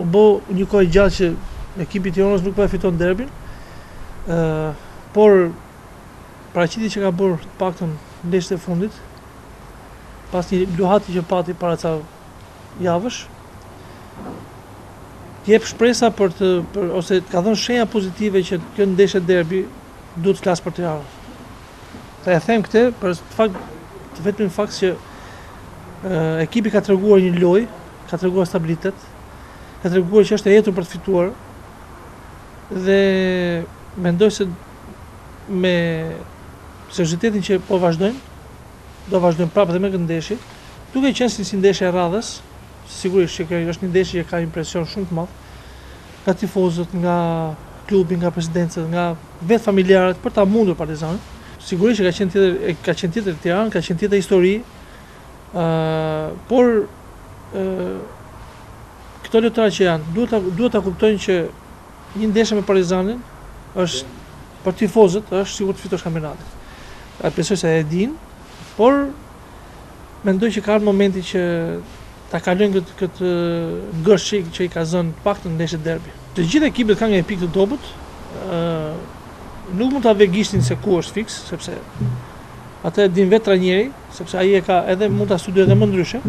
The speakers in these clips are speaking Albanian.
U bë një kohë e gjatë që ekipi i Tironës nuk po e fiton derbin. ë Por paraqitja që ka bërë të paktën ndeshjet e fundit, pas një luhatje që pati para ca javësh, jep shpresa për të për, ose ka dhënë shenja pozitive që kjo ndeshje derbi duhet të flasë për Tiranën. Dhe e them këtë për fakt të vetmin fakt që ë ekipi ka treguar një lojë ka treguar stabilitet, ka treguar që është e etur për të fituar dhe mendoj se me seriozitetin që po vazhdojmë, do vazhdojmë prapë dhe me këtë ndeshje, duke qenë se si ndeshje e radhës, sigurisht që kjo është një ndeshje që ka një presion shumë të madh nga tifozët, nga klubi, nga presidenca, nga vetë familjarët për ta mundur Partizanin. Sigurisht që ka qenë tjetër, ka qenë tjetër Tiranë, ka qenë tjetër histori, por këto lojtarë që janë, duhet ta duhet ta kuptojnë që një ndeshje me Partizanin është për tifozët, është sikur të fitosh kampionatin. A besoj se e din, por mendoj që ka ardhur momenti që ta kalojnë këtë këtë ngërç që, që i ka zënë të paktën ndeshje derbi. Të gjithë ekipet kanë një pikë të dobët, ë nuk mund ta veçosh ti se ku është fiks, sepse atë e din vetë trajneri, sepse ai e ka edhe mund ta studiojë edhe më ndryshe,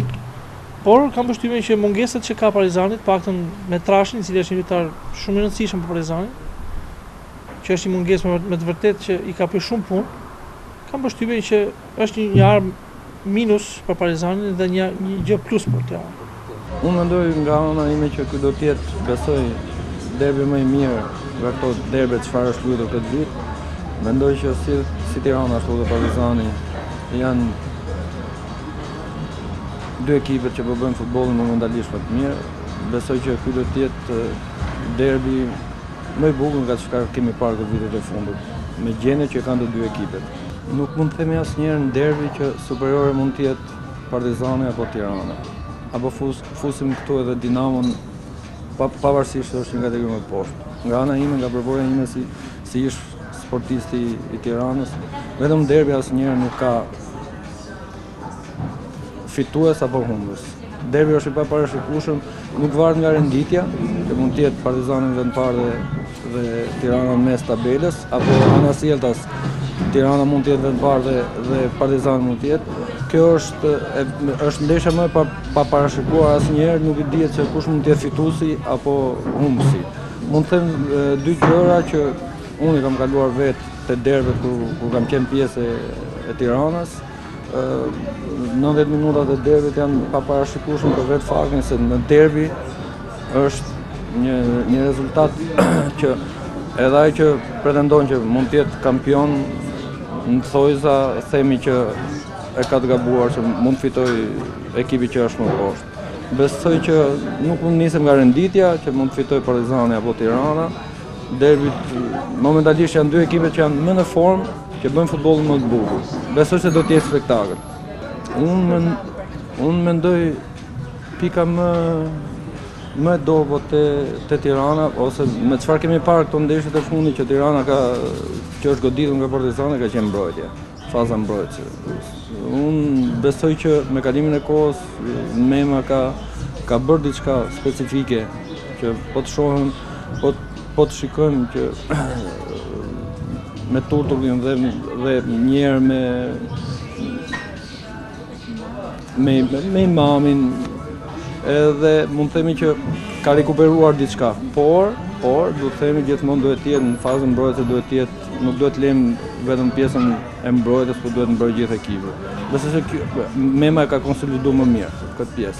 por kam përshtypjen që mungesat që ka Partizani, të paktën me Trashin, i cili është një lojtar shumë i rëndësishëm për Partizanin, që është një mungesë me, me të vërtetë që i ka kryer shumë punë, kam përshtypjen që është një, një armë minus për Partizanin dhe një, një gjë plus për të. Unë mendoj nga ana ime që ky do të jetë, besoj, derbi më i mirë nga këto derbe çfarë është luajtur këtë vit. Mendoj që si si Tirana ashtu dhe Partizani janë dy ekipet që po bëjnë futbollin momentalisht më të mirë. Besoj që ky do të jetë derbi më i bukur nga çka kemi parë këto vitet e fundit, me gjendjen që kanë të dy ekipet. Nuk mund të themi asnjëherë në derbi që superiore mund të jetë Partizani apo Tirana. Apo fus, fusim këtu edhe Dinamon pa, pavarësisht është një kategori më poshtë. Nga ana ime, nga përvoja ime si si ish sportist i Tiranës, vetëm derbi asnjëherë nuk ka fitues apo humbës. Derbi është i paparashikueshëm, nuk varet nga renditja, që mund të jetë Partizani në vend të parë dhe dhe Tirana në mes tabelës apo anasjelltas Tirana mund të jetë vend parë dhe dhe Partizani mund të jetë. Kjo është e, është ndeshja më e pa, pa parashikuar asnjëherë, nuk i dihet se kush mund të jetë fituesi apo humbësi. Mund të them dy gjëra që unë i kam kaluar vetë te derbet kur kur kam qenë pjesë e, e Tiranës. 90 minutat e derbit janë të paparashikueshme për vetë faktin se në derbi Është një një rezultat që edhe ai që pretendon që mund të jetë kampion në thojza themi që e ka të gabuar që mund të fitojë ekipi që është më poshtë. Besoj që nuk mund të nisemi nga renditja që mund të fitojë Partizani apo Tirana. Derbi momentalisht janë dy ekipet që janë më në formë, që bëjnë futbollin më të bukur. Besoj se do të jetë spektakël. Unë unë mendoj Pika më më e dobët te te Tirana ose me çfarë kemi parë këto ndeshjet e fundit që Tirana ka që është goditur nga Partizani ka qenë mbrojtja, faza mbrojtëse. Unë besoj që me kalimin e kohës Mema ka ka bërë diçka specifike që po të shohim po po të shikojmë që me Turtullin dhe dhe një herë me me me Imamin edhe mund të themi që ka rekuperuar diçka, por por do të themi gjithmonë duhet të jetë në fazën mbrojtëse duhet të jetë nuk duhet të lëmë vetëm pjesën e mbrojtjes, por duhet mbrojë gjithë ekipi. Besoj se kjo Mema e ka konsoliduar më mirë këtë pjesë.